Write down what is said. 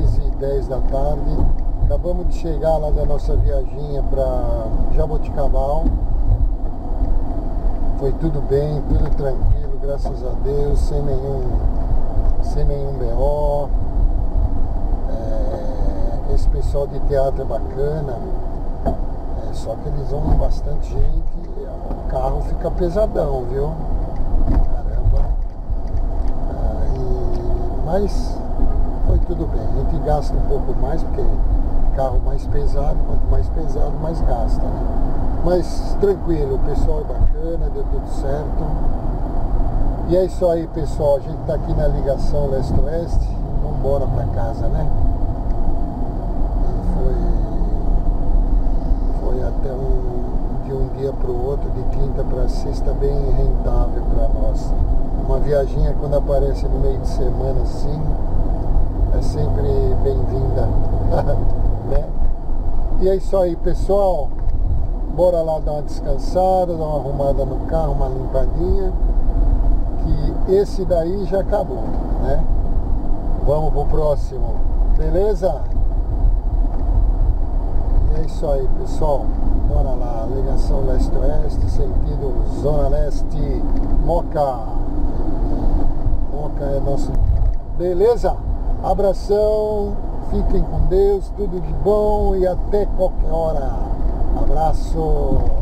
10 da tarde. Acabamos de chegar lá da nossa viaginha para Jaboticabal. Foi tudo bem, tudo tranquilo, graças a Deus, sem nenhum, sem nenhum BO. É, esse pessoal de teatro é bacana, é, só que eles vão bastante gente, o carro fica pesadão, viu? Caramba. É, mas foi tudo bem. A gente gasta um pouco mais, porque carro mais pesado, quanto mais pesado, mais gasta. Né? Mas tranquilo, o pessoal é bacana, deu tudo certo. E é isso aí, pessoal. A gente está aqui na ligação leste-oeste. Vamos embora para casa, né? Foi, foi até um, de um dia para o outro, de quinta para sexta, bem rentável para nós. Uma viaginha quando aparece no meio de semana assim, é sempre bem-vinda. né? E é isso aí, pessoal. Bora lá dar uma descansada, dar uma arrumada no carro, uma limpadinha. Que esse daí já acabou, né? Vamos pro próximo, beleza? E é isso aí, pessoal. Bora lá, ligação leste-oeste, sentido Zona Leste, Moca. Moca é nosso. Beleza? Abração, fiquem com Deus, tudo de bom e até qualquer hora. Abraço.